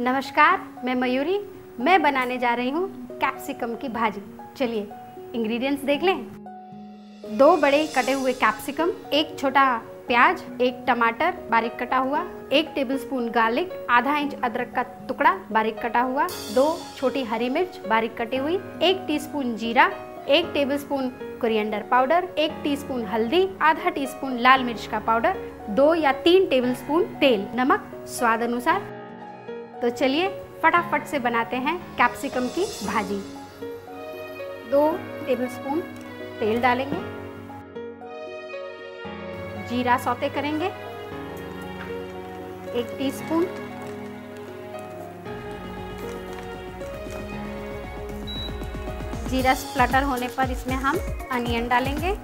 नमस्कार, मैं मयूरी। मैं बनाने जा रही हूँ कैप्सिकम की भाजी। चलिए इंग्रेडिएंट्स देख लें। दो बड़े कटे हुए कैप्सिकम एक छोटा प्याज, एक टमाटर, बारीक कटा हुआ, एक टेबलस्पून गार्लिक आधा इंच अदरक का टुकड़ा, बारीक कटा हुआ, दो छोटी हरी मिर्च, बारीक कटी हुई, एक टीस्पून जीरा, एक टेबलस्पून कोरिएंडर पाउडर एक टीस्पून हल्दी, आधा टीस्पून लाल मिर्च का पाउडर दो या तीन टेबलस्पून तेल। नमक, स्वाद अनुसार। तो चलिए फटाफट से बनाते हैं कैप्सिकम की भाजी। दो टेबलस्पून तेल डालेंगे। जीरा सौते करेंगे। एक टीस्पून जीरा स्प्लटर होने पर इसमें हम अनियन डालेंगे।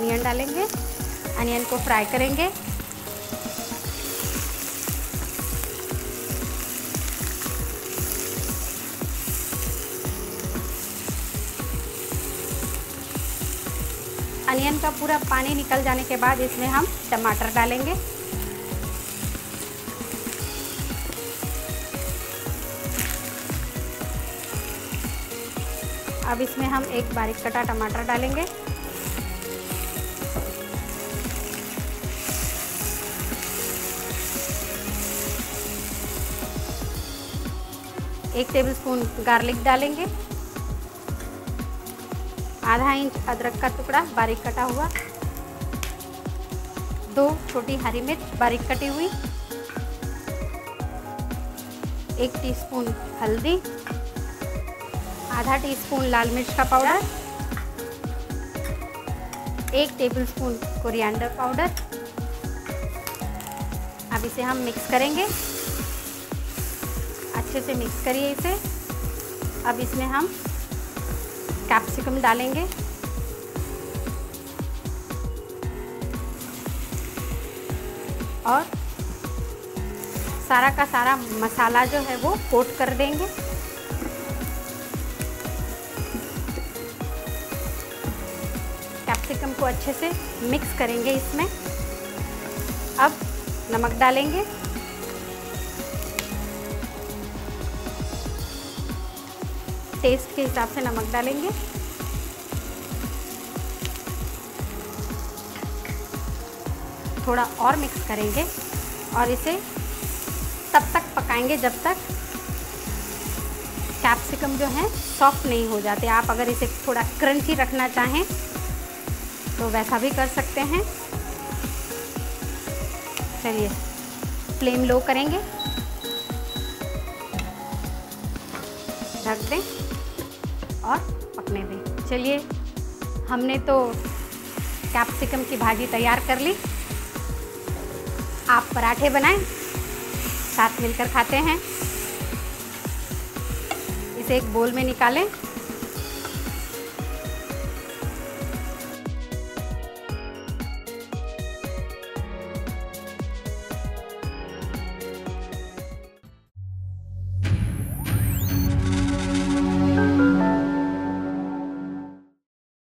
अनियन डालेंगे। अनियन को फ्राई करेंगे। अनियन का पूरा पानी निकल जाने के बाद इसमें हम टमाटर डालेंगे। अब इसमें हम एक बारीक कटा टमाटर डालेंगे। एक टेबलस्पून गार्लिक डालेंगे। आधा इंच अदरक का टुकड़ा बारीक कटा हुआ। दो छोटी हरी मिर्च बारीक कटी हुई। एक टीस्पून हल्दी। आधा टीस्पून लाल मिर्च का पाउडर एक टेबलस्पून कोरिएंडर पाउडर अब इसे हम मिक्स करेंगे। अच्छे से मिक्स करिए इसे। अब इसमें हम कैप्सिकम डालेंगे। और सारा का सारा मसाला जो है वो कोट कर देंगे। कैप्सिकम को अच्छे से मिक्स करेंगे इसमें। अब नमक डालेंगे। टेस्ट के हिसाब से नमक डालेंगे। थोड़ा और मिक्स करेंगे और इसे तब तक पकाएँगे जब तक कैप्सिकम जो है सॉफ्ट नहीं हो जाते। आप अगर इसे थोड़ा क्रंची रखना चाहें तो वैसा भी कर सकते हैं। चलिए फ्लेम लो करेंगे। ढक दें। और पकने दें। चलिए, हमने तो कैप्सिकम की भाजी तैयार कर ली। आप पराठे बनाएँ, साथ मिलकर खाते हैं। इसे एक बोल में निकालें।